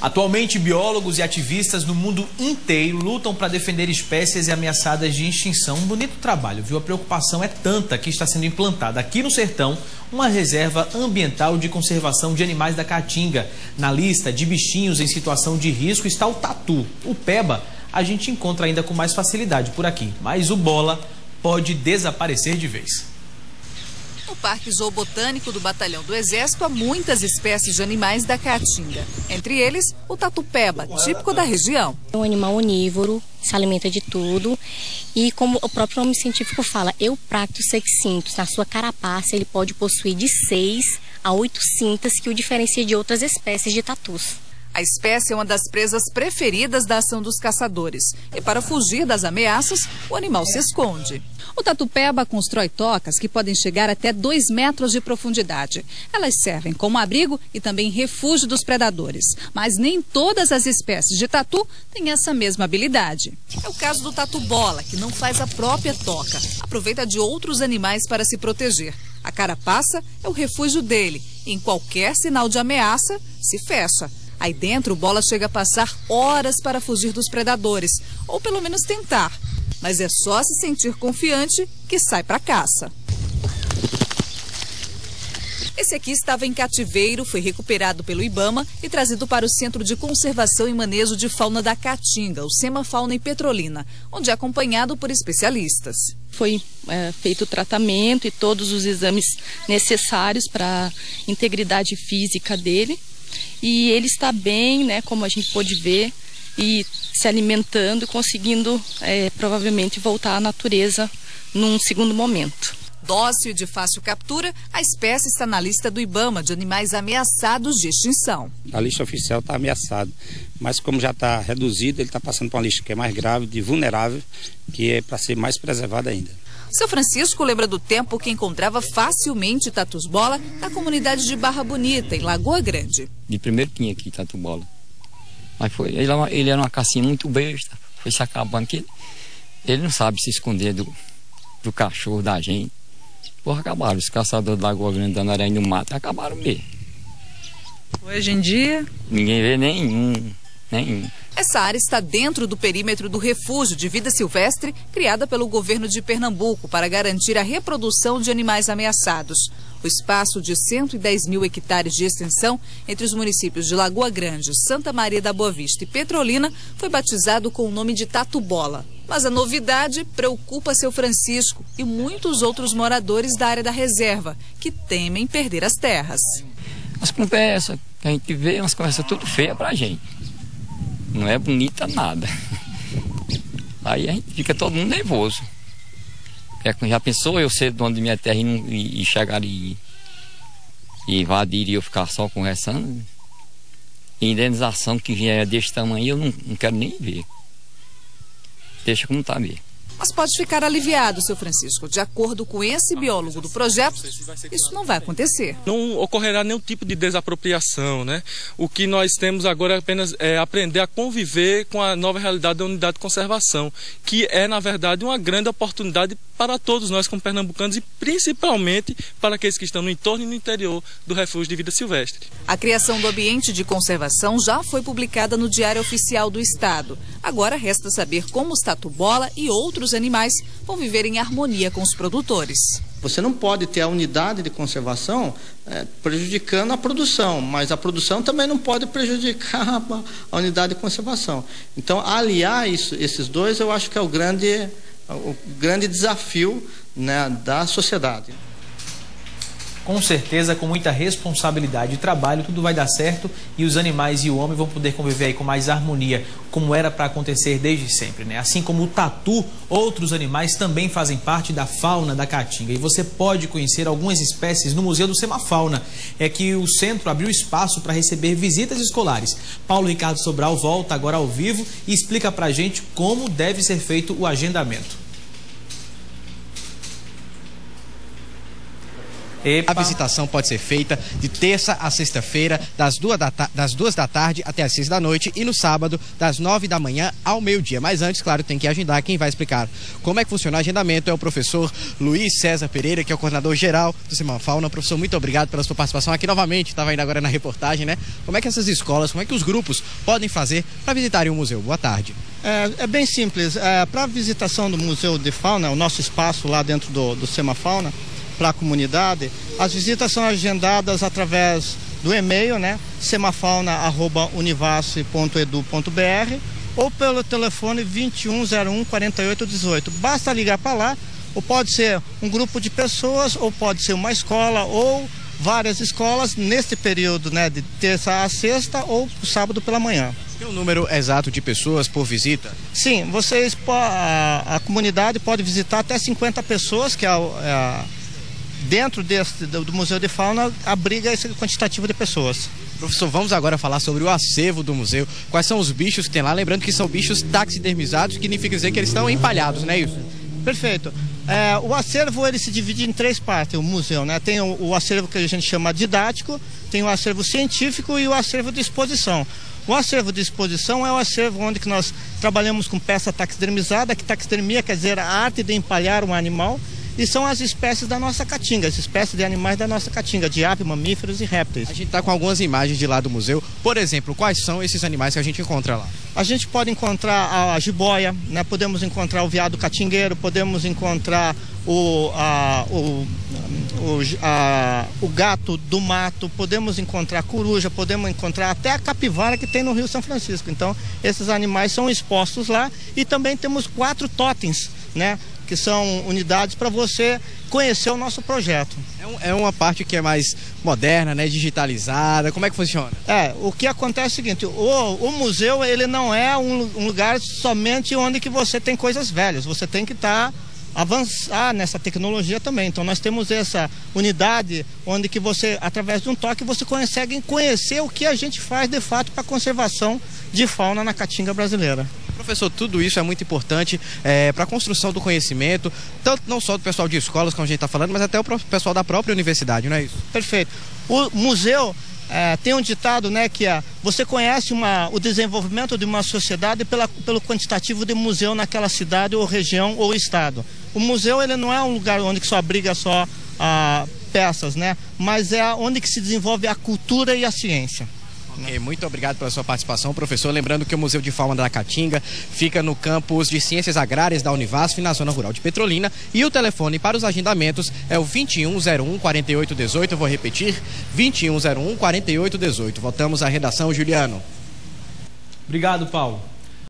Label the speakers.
Speaker 1: Atualmente, biólogos e ativistas no mundo inteiro lutam para defender espécies ameaçadas de extinção. Um bonito trabalho, viu? A preocupação é tanta que está sendo implantada aqui no sertão uma reserva ambiental de conservação de animais da Caatinga. Na lista de bichinhos em situação de risco está o tatu. O peba a gente encontra ainda com mais facilidade por aqui, mas o bola pode desaparecer de vez.
Speaker 2: No Parque Zoobotânico do Batalhão do Exército há muitas espécies de animais da Caatinga. Entre eles, o tatu-peba, típico da região.
Speaker 3: É um animal onívoro, se alimenta de tudo. E como o próprio nome científico fala, Eupractus sexintus, na sua carapaça ele pode possuir de 6 a 8 cintas que o diferencia de outras espécies de tatus.
Speaker 2: A espécie é uma das presas preferidas da ação dos caçadores. E para fugir das ameaças, o animal se esconde. O tatupeba constrói tocas que podem chegar até 2 metros de profundidade. Elas servem como abrigo e também refúgio dos predadores. Mas nem todas as espécies de tatu têm essa mesma habilidade. É o caso do tatu-bola, que não faz a própria toca. Aproveita de outros animais para se proteger. A carapaça é o refúgio dele. Em qualquer sinal de ameaça, se fecha. Aí dentro, o bola chega a passar horas para fugir dos predadores, ou pelo menos tentar. Mas é só se sentir confiante que sai para caça. Esse aqui estava em cativeiro, foi recuperado pelo Ibama e trazido para o Centro de Conservação e Manejo de Fauna da Caatinga, o SEMA Fauna e Petrolina, onde é acompanhado por especialistas.
Speaker 4: Foi é, feito o tratamento e todos os exames necessários para a integridade física dele e ele está bem, né, como a gente pôde ver, e se alimentando, conseguindo é, provavelmente voltar à natureza num segundo momento.
Speaker 2: Dócil e de fácil captura, a espécie está na lista do IBAMA de animais ameaçados de extinção.
Speaker 5: A lista oficial está ameaçado, mas como já está reduzido, ele está passando para uma lista que é mais grave, de vulnerável, que é para ser mais preservada ainda.
Speaker 2: Seu Francisco lembra do tempo que encontrava facilmente tatus bola na comunidade de Barra Bonita, em Lagoa Grande.
Speaker 6: De primeiro tinha aqui tatu bola. Mas foi, ele, é ele era uma cacinha muito besta, foi se acabando que ele, ele não sabe se esconder do, do cachorro da gente. Porra, acabaram. Os caçadores da Lagoa Grande dando aranha no mato acabaram mesmo.
Speaker 2: Hoje em dia?
Speaker 6: Ninguém vê nenhum. Nenhum.
Speaker 2: Essa área está dentro do perímetro do refúgio de vida silvestre criada pelo governo de Pernambuco para garantir a reprodução de animais ameaçados. O espaço de 110 mil hectares de extensão entre os municípios de Lagoa Grande, Santa Maria da Boa Vista e Petrolina foi batizado com o nome de Tatu-Bola. Mas a novidade preocupa seu Francisco e muitos outros moradores da área da reserva, que temem perder as terras.
Speaker 6: As conversas que a gente vê, umas conversas tudo feias pra gente não é bonita nada. Aí a gente fica todo mundo nervoso. Já pensou eu ser dono de minha terra e, e chegar e, e invadir e eu ficar só conversando? E indenização que vier desse tamanho eu não, não quero nem ver. Deixa como está mesmo.
Speaker 2: Mas pode ficar aliviado, seu Francisco. De acordo com esse biólogo do projeto, isso não vai acontecer.
Speaker 7: Não ocorrerá nenhum tipo de desapropriação, né? O que nós temos agora é apenas é, aprender a conviver com a nova realidade da unidade de conservação, que é, na verdade, uma grande oportunidade para todos nós como pernambucanos e principalmente para aqueles que estão no entorno e no interior do refúgio de vida silvestre.
Speaker 2: A criação do ambiente de conservação já foi publicada no Diário Oficial do Estado. Agora resta saber como os tatu-bola e outros animais vão viver em harmonia com os produtores.
Speaker 8: Você não pode ter a unidade de conservação é, prejudicando a produção, mas a produção também não pode prejudicar a, unidade de conservação. Então, aliar isso, esses dois, eu acho que é o grande o grande desafio né, da sociedade.
Speaker 1: Com certeza, com muita responsabilidade e trabalho, tudo vai dar certo e os animais e o homem vão poder conviver aí com mais harmonia, como era para acontecer desde sempre, né? Assim como o tatu, outros animais também fazem parte da fauna da Caatinga. E você pode conhecer algumas espécies no Museu do Semafauna. É que o centro abriu espaço para receber visitas escolares. Paulo Ricardo Sobral volta agora ao vivo e explica para gente como deve ser feito o agendamento.
Speaker 9: Epa. A visitação pode ser feita de terça a sexta-feira, das duas, da, das duas da tarde até as seis da noite e no sábado, das nove da manhã ao meio-dia. Mas antes, claro, tem que agendar. Quem vai explicar como é que funciona o agendamento é o professor Luiz César Pereira, que é o coordenador geral do Semana Fauna. Professor, muito obrigado pela sua participação aqui novamente. Estava indo agora na reportagem, né? Como é que essas escolas, como é que os grupos podem fazer para visitarem o museu? Boa tarde.
Speaker 8: É, é bem simples. É, para a visitação do Museu de Fauna, o nosso espaço lá dentro do, do Semafauna, para a comunidade, as visitas são agendadas através do e-mail, né? semafauna.univasse.edu.br ou pelo telefone 2101 4818. Basta ligar para lá, ou pode ser um grupo de pessoas, ou pode ser uma escola, ou várias escolas neste período, né, de terça a sexta ou sábado pela manhã.
Speaker 9: Tem um número exato de pessoas por visita?
Speaker 8: Sim, vocês a, a comunidade pode visitar até 50 pessoas, que é, é dentro desse, do Museu de Fauna abriga esse quantitativo de pessoas.
Speaker 9: Professor, vamos agora falar sobre o acervo do museu. Quais são os bichos que tem lá? Lembrando que são bichos taxidermizados, que significa dizer que eles estão empalhados, não é isso?
Speaker 8: Perfeito. É, o acervo ele se divide em três partes, o museu, né? Tem o, o, acervo que a gente chama didático, tem o acervo científico e o acervo de exposição. O acervo de exposição é o acervo onde que nós trabalhamos com peça taxidermizada, que taxidermia quer dizer a arte de empalhar um animal, e são as espécies da nossa caatinga, as espécies de animais da nossa caatinga, de aves, mamíferos e répteis.
Speaker 9: A gente está com algumas imagens de lá do museu. Por exemplo, quais são esses animais que a gente encontra lá?
Speaker 8: A gente pode encontrar a, a jiboia, né? podemos encontrar o veado catingueiro, podemos encontrar o, a, o, o, a, o gato do mato, podemos encontrar coruja, podemos encontrar até a capivara que tem no Rio São Francisco. Então, esses animais são expostos lá e também temos quatro totens, né? Que são unidades para você conhecer o nosso projeto.
Speaker 9: É, um, é, uma parte que é mais moderna, né? Digitalizada. Como é que funciona?
Speaker 8: É, o que acontece é o seguinte, o, o museu ele não é um, um, lugar somente onde que você tem coisas velhas. Você tem que estar tá avançar nessa tecnologia também. Então nós temos essa unidade onde que você, através de um toque, você consegue conhecer o que a gente faz de fato para a conservação de fauna na caatinga brasileira.
Speaker 9: Professor, tudo isso é muito importante é, para a construção do conhecimento, tanto não só do pessoal de escolas, como a gente está falando, mas até o pessoal da própria universidade, não é isso?
Speaker 8: Perfeito. O museu é, tem um ditado, né, que é, você conhece uma, o desenvolvimento de uma sociedade pela, pelo quantitativo de museu naquela cidade ou região ou estado. O museu ele não é um lugar onde só abriga só ah, peças, né, mas é onde que se desenvolve a cultura e a ciência.
Speaker 9: Muito obrigado pela sua participação, professor. Lembrando que o Museu de Fauna da Caatinga fica no campus de Ciências Agrárias da Univasf, na zona rural de Petrolina. E o telefone para os agendamentos é o 2101 4818. Eu vou repetir: 2101 4818. Voltamos à redação, Juliano.
Speaker 1: Obrigado, Paulo.